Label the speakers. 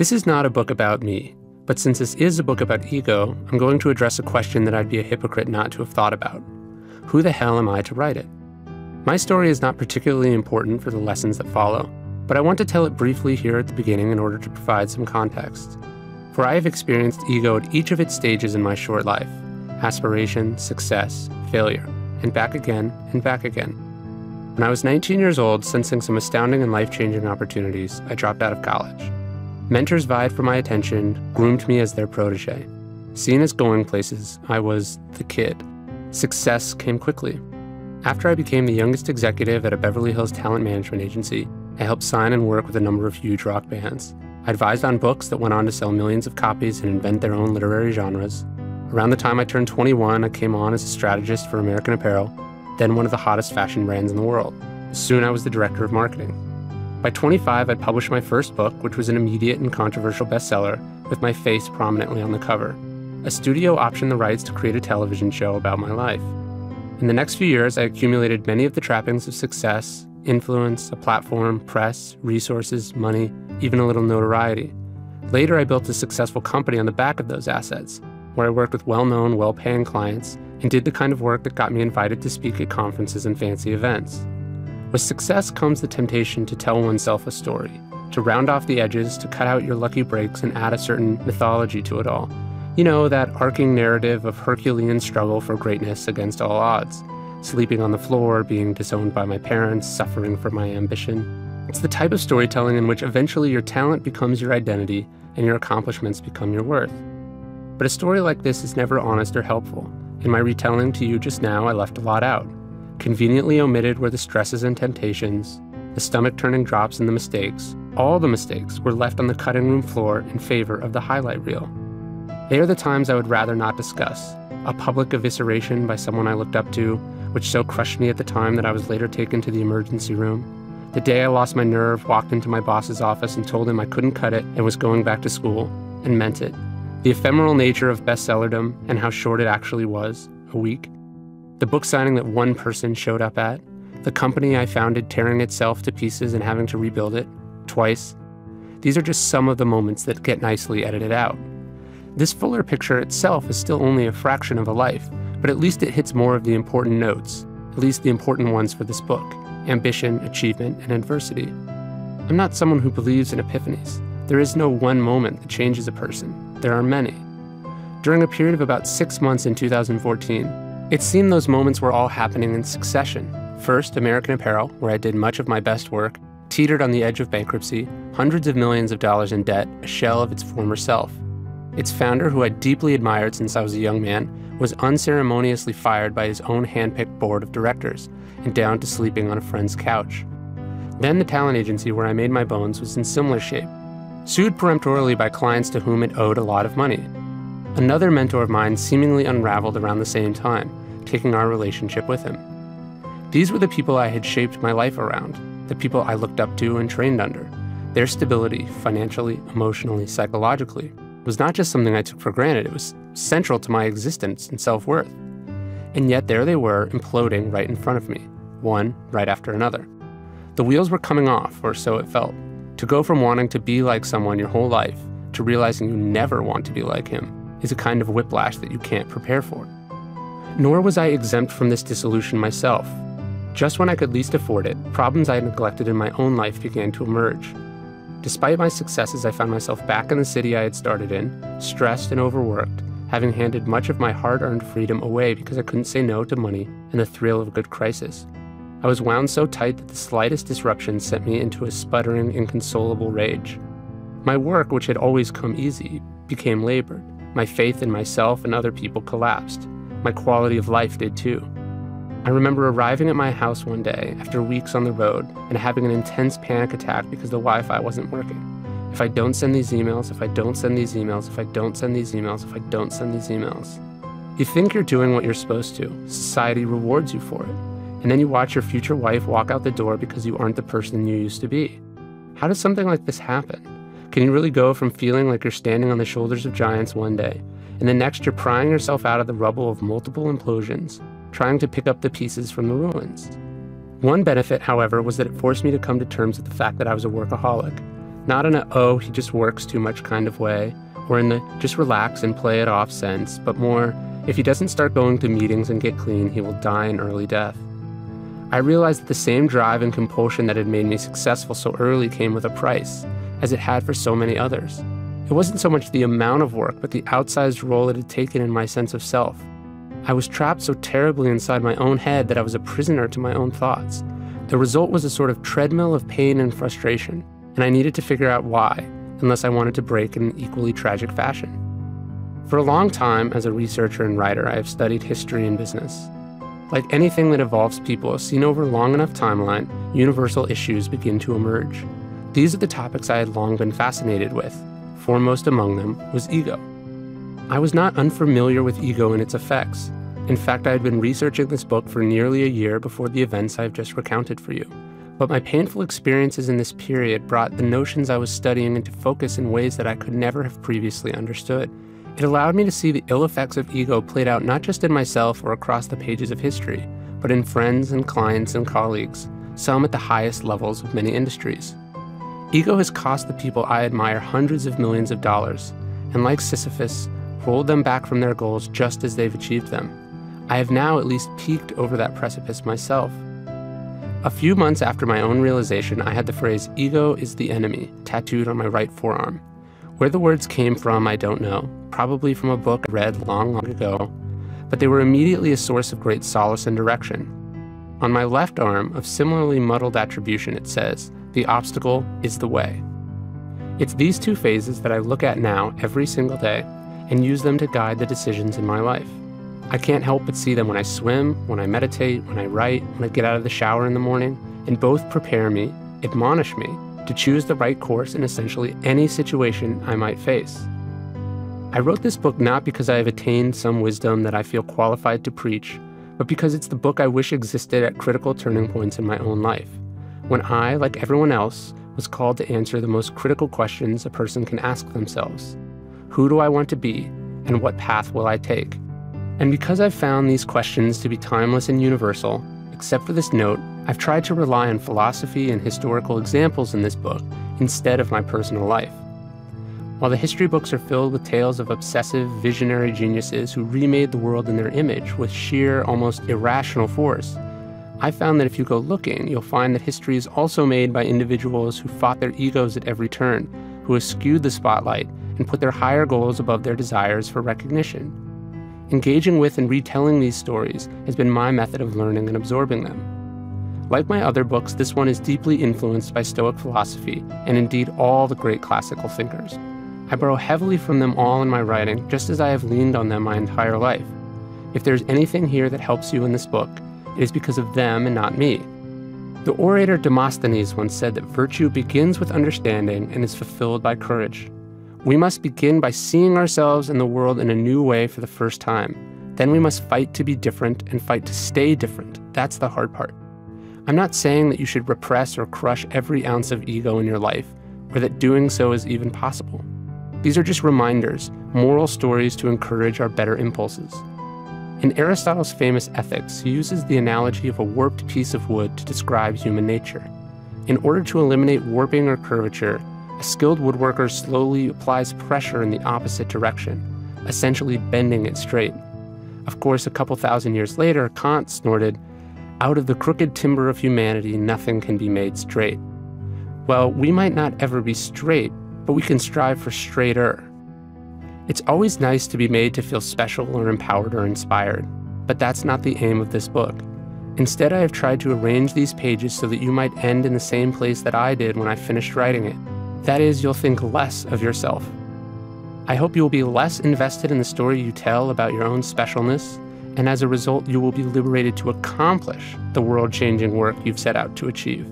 Speaker 1: This is not a book about me, but since this is a book about ego, I'm going to address a question that I'd be a hypocrite not to have thought about. Who the hell am I to write it? My story is not particularly important for the lessons that follow, but I want to tell it briefly here at the beginning in order to provide some context. For I have experienced ego at each of its stages in my short life aspiration, success, failure, and back again and back again. When I was 19 years old, sensing some astounding and life changing opportunities, I dropped out of college. Mentors vied for my attention, groomed me as their protege. Seen as going places, I was the kid. Success came quickly. After I became the youngest executive at a Beverly Hills talent management agency, I helped sign and work with a number of huge rock bands. I advised on books that went on to sell millions of copies and invent their own literary genres. Around the time I turned 21, I came on as a strategist for American Apparel, then one of the hottest fashion brands in the world. Soon I was the director of marketing. By 25, I'd published my first book, which was an immediate and controversial bestseller, with my face prominently on the cover. A studio optioned the rights to create a television show about my life. In the next few years, I accumulated many of the trappings of success influence, a platform, press, resources, money, even a little notoriety. Later, I built a successful company on the back of those assets, where I worked with well known, well paying clients and did the kind of work that got me invited to speak at conferences and fancy events. With success comes the temptation to tell oneself a story, to round off the edges, to cut out your lucky breaks and add a certain mythology to it all. You know, that arcing narrative of Herculean struggle for greatness against all odds. Sleeping on the floor, being disowned by my parents, suffering for my ambition. It's the type of storytelling in which eventually your talent becomes your identity and your accomplishments become your worth. But a story like this is never honest or helpful. In my retelling to you just now, I left a lot out. Conveniently omitted were the stresses and temptations, the stomach turning drops and the mistakes. All the mistakes were left on the cutting room floor in favor of the highlight reel. They are the times I would rather not discuss. A public evisceration by someone I looked up to, which so crushed me at the time that I was later taken to the emergency room. The day I lost my nerve, walked into my boss's office and told him I couldn't cut it and was going back to school, and meant it. The ephemeral nature of bestsellerdom and how short it actually was a week the book signing that one person showed up at, the company I founded tearing itself to pieces and having to rebuild it twice. These are just some of the moments that get nicely edited out. This fuller picture itself is still only a fraction of a life, but at least it hits more of the important notes, at least the important ones for this book ambition, achievement, and adversity. I'm not someone who believes in epiphanies. There is no one moment that changes a person, there are many. During a period of about six months in 2014, it seemed those moments were all happening in succession. First, American Apparel, where I did much of my best work, teetered on the edge of bankruptcy, hundreds of millions of dollars in debt, a shell of its former self. Its founder, who I deeply admired since I was a young man, was unceremoniously fired by his own handpicked board of directors and down to sleeping on a friend's couch. Then the talent agency where I made my bones was in similar shape, sued peremptorily by clients to whom it owed a lot of money. Another mentor of mine seemingly unraveled around the same time, taking our relationship with him. These were the people I had shaped my life around, the people I looked up to and trained under. Their stability, financially, emotionally, psychologically, was not just something I took for granted, it was central to my existence and self worth. And yet there they were, imploding right in front of me, one right after another. The wheels were coming off, or so it felt. To go from wanting to be like someone your whole life to realizing you never want to be like him is a kind of whiplash that you can't prepare for. Nor was I exempt from this dissolution myself. Just when I could least afford it, problems I had neglected in my own life began to emerge. Despite my successes, I found myself back in the city I had started in, stressed and overworked, having handed much of my hard earned freedom away because I couldn't say no to money and the thrill of a good crisis. I was wound so tight that the slightest disruption sent me into a sputtering, inconsolable rage. My work, which had always come easy, became labored. My faith in myself and other people collapsed. My quality of life did too. I remember arriving at my house one day after weeks on the road and having an intense panic attack because the Wi Fi wasn't working. If I don't send these emails, if I don't send these emails, if I don't send these emails, if I don't send these emails. You think you're doing what you're supposed to. Society rewards you for it. And then you watch your future wife walk out the door because you aren't the person you used to be. How does something like this happen? Can you really go from feeling like you're standing on the shoulders of giants one day, and the next you're prying yourself out of the rubble of multiple implosions, trying to pick up the pieces from the ruins? One benefit, however, was that it forced me to come to terms with the fact that I was a workaholic. not in a, oh, he just works too much kind of way, or in the just relax and play it off sense, but more, if he doesn't start going to meetings and get clean, he will die an early death. I realized that the same drive and compulsion that had made me successful so early came with a price, as it had for so many others. It wasn't so much the amount of work, but the outsized role it had taken in my sense of self. I was trapped so terribly inside my own head that I was a prisoner to my own thoughts. The result was a sort of treadmill of pain and frustration, and I needed to figure out why, unless I wanted to break in an equally tragic fashion. For a long time, as a researcher and writer, I have studied history and business. Like anything that evolves people, seen over long enough timeline, universal issues begin to emerge. These are the topics I had long been fascinated with. Foremost among them was ego. I was not unfamiliar with ego and its effects. In fact, I had been researching this book for nearly a year before the events I have just recounted for you. But my painful experiences in this period brought the notions I was studying into focus in ways that I could never have previously understood. It allowed me to see the ill effects of ego played out not just in myself or across the pages of history, but in friends and clients and colleagues, some at the highest levels of many industries. Ego has cost the people I admire hundreds of millions of dollars, and like Sisyphus, rolled them back from their goals just as they've achieved them. I have now at least peeked over that precipice myself. A few months after my own realization, I had the phrase, ego is the enemy, tattooed on my right forearm. Where the words came from, I don't know, probably from a book I read long, long ago, but they were immediately a source of great solace and direction. On my left arm, of similarly muddled attribution, it says, the obstacle is the way. It's these two phases that I look at now every single day and use them to guide the decisions in my life. I can't help but see them when I swim, when I meditate, when I write, when I get out of the shower in the morning, and both prepare me, admonish me, to choose the right course in essentially any situation I might face. I wrote this book not because I have attained some wisdom that I feel qualified to preach, but because it's the book I wish existed at critical turning points in my own life, when I, like everyone else, was called to answer the most critical questions a person can ask themselves Who do I want to be, and what path will I take? And because I've found these questions to be timeless and universal, except for this note, I've tried to rely on philosophy and historical examples in this book instead of my personal life. While the history books are filled with tales of obsessive, visionary geniuses who remade the world in their image with sheer, almost irrational force, I found that if you go looking, you'll find that history is also made by individuals who fought their egos at every turn, who eschewed the spotlight and put their higher goals above their desires for recognition. Engaging with and retelling these stories has been my method of learning and absorbing them. Like my other books, this one is deeply influenced by Stoic philosophy and indeed all the great classical thinkers. I borrow heavily from them all in my writing, just as I have leaned on them my entire life. If there's anything here that helps you in this book, is because of them and not me. The orator Demosthenes once said that virtue begins with understanding and is fulfilled by courage. We must begin by seeing ourselves and the world in a new way for the first time. Then we must fight to be different and fight to stay different. That's the hard part. I'm not saying that you should repress or crush every ounce of ego in your life, or that doing so is even possible. These are just reminders, moral stories to encourage our better impulses. In Aristotle's famous Ethics, he uses the analogy of a warped piece of wood to describe human nature. In order to eliminate warping or curvature, a skilled woodworker slowly applies pressure in the opposite direction, essentially bending it straight. Of course, a couple thousand years later, Kant snorted, Out of the crooked timber of humanity, nothing can be made straight. Well, we might not ever be straight, but we can strive for straighter. It's always nice to be made to feel special or empowered or inspired, but that's not the aim of this book. Instead, I have tried to arrange these pages so that you might end in the same place that I did when I finished writing it that is, you'll think less of yourself. I hope you will be less invested in the story you tell about your own specialness, and as a result, you will be liberated to accomplish the world changing work you've set out to achieve.